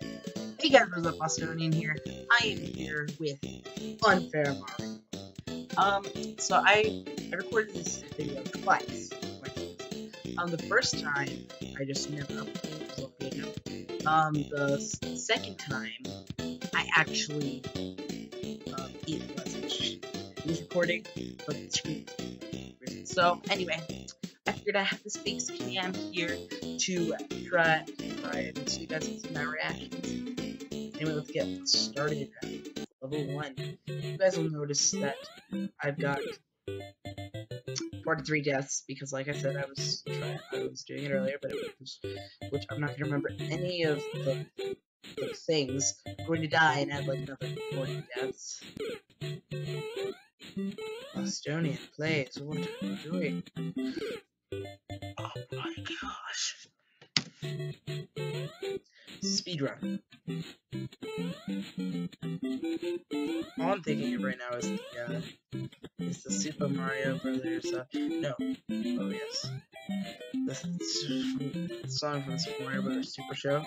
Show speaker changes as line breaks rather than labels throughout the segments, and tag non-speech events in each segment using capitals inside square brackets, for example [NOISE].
Hey guys, what's up, Bostonian here. I am here with Unfair Mario. Um, so I, I recorded this video twice. Um, the first time, I just never uploaded video. Um, the second time, I actually, um, it wasn't. Recording, but the screen was So, anyway, figured I have this face cam here to try, and so you guys can see my reactions. Anyway, let's get started. Level 1. You guys will notice that I've got 43 deaths because, like I said, I was trying, I was doing it earlier, but it was, which I'm not gonna remember any of the, the things. I'm going to die and add like another 40 deaths. Bostonian plays. What are you doing? Oh my gosh. Speedrun. All I'm thinking of right now is the uh, is the Super Mario Brothers. Uh, no, oh yes, the, song from the Super Mario Brothers Super Show.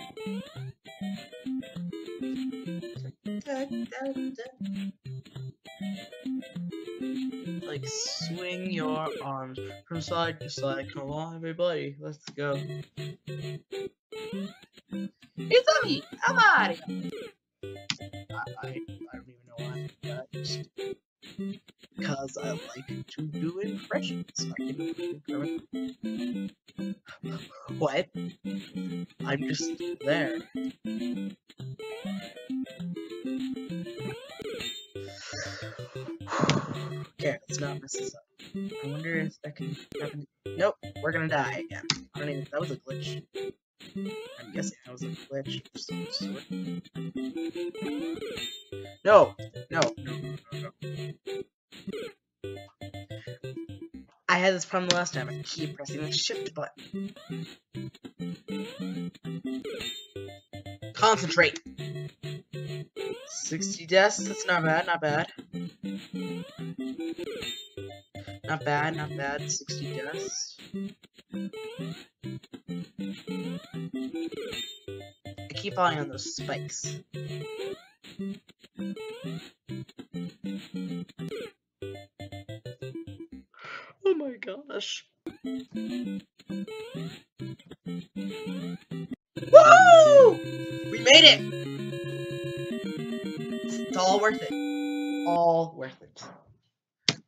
Da, da, da. Your arms from side to side. Come on, everybody, let's go. It's me, I'm Mario. I, I, I don't even know why. I but just because I like to do impressions. I can do Kermit. What? I'm just there. [SIGHS] okay, let's not mess this up. I wonder if that can happen. Nope, we're gonna die again. I don't even. That was a glitch. I'm guessing that was a glitch of some sort. No, no, no, no, no. I had this problem the last time. I keep pressing the shift button. Concentrate. 60 deaths, that's not bad, not bad. Not bad, not bad, 60 deaths. I keep falling on those spikes. Oh my gosh. Woo! We made it! It's all worth it. All worth it.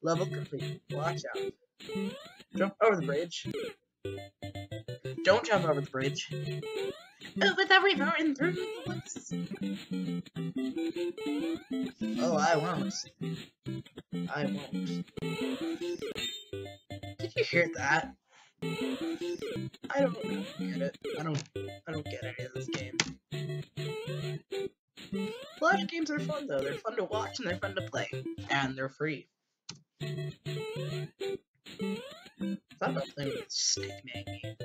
Level complete. Watch out. Jump over the bridge. Don't jump over the bridge. Over the river and through the woods. Oh, I won't. I won't. Did you hear that? I don't, I don't get it. I don't. I don't get any of this game. Flash games are fun though. They're fun to watch and they're fun to play, and they're free. Thought about playing with Stickman game.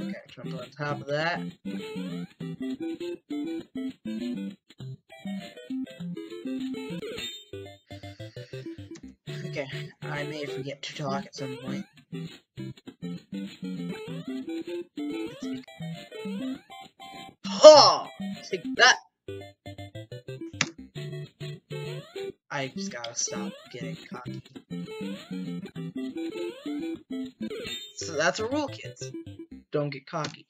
Okay, jump on top of that. Okay, I may forget to talk at some point. Take that! I just gotta stop getting cocky. So that's a rule, kids. Don't get cocky.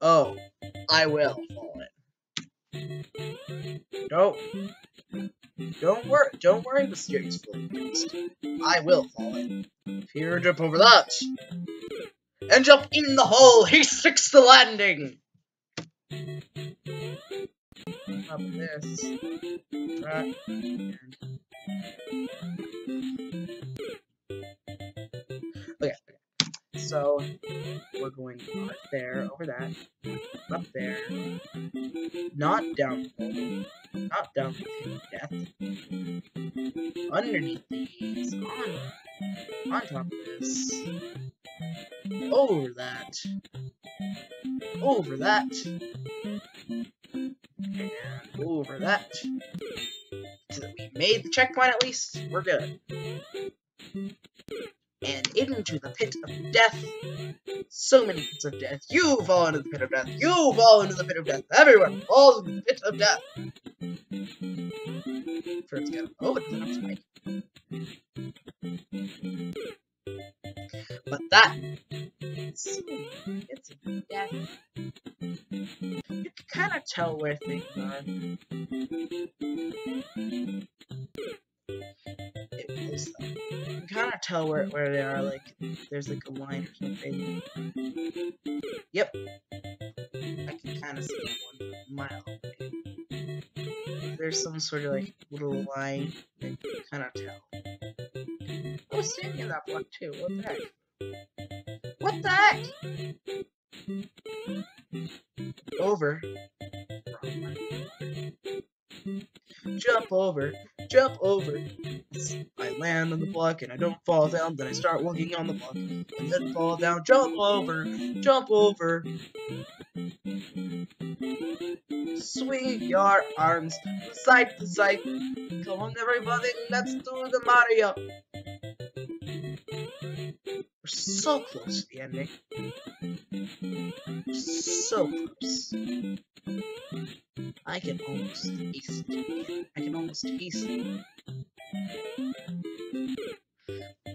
Oh, I will fall it. Don't, don't worry, don't worry, mysterious floating. I will fall it. Here, jump over that, and jump in the hole. He sticks the landing. Up this, and Okay. So we're going up there, over that, up there, not down not down of death, underneath these, on, on top of this, over that, over that, and over that, to the made the checkpoint at least. We're good. And into the pit of death. So many pits of death. You fall into the pit of death. You fall into the pit of death. Everyone falls into the pit of death. First go. Oh, it's an spike. But that it's, death. You can kind of tell where things are. It though. You can kind of tell where where they are. Like there's like a line or something. Yep. I can kind of see one mile away. There's some sort of like little line that you can kind of tell. I was standing in that block too. What the heck? What the heck? Over. Jump over. Jump over. I land on the block and I don't fall down. Then I start walking on the block and then fall down. Jump over. Jump over. Swing your arms side to side. Come on, everybody. Let's do the Mario. We're so close to the ending. So close. I can almost taste it. I can almost taste it.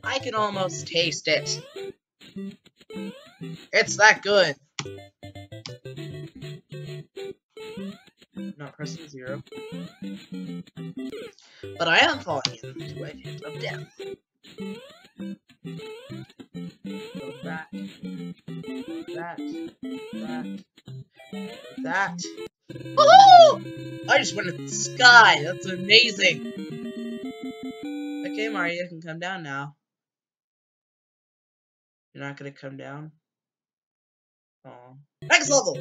I can almost taste it. It's that good. Not pressing zero. But I am falling into a pit of death. That. That. That. Woohoo! I just went in the sky. That's amazing. Okay, Mario, you can come down now. You're not gonna come down? Oh. Next level!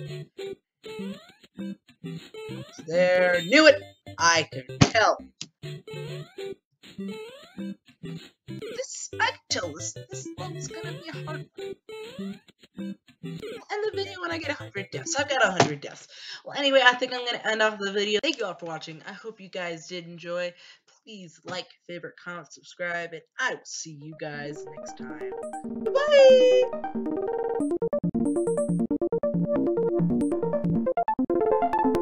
There. Knew it! I could tell. This, I can tell this, this one's gonna be hard 100. I've got 100 deaths. Well, anyway, I think I'm gonna end off the video. Thank you all for watching. I hope you guys did enjoy. Please like, favorite, comment, subscribe, and I will see you guys next time. Bye!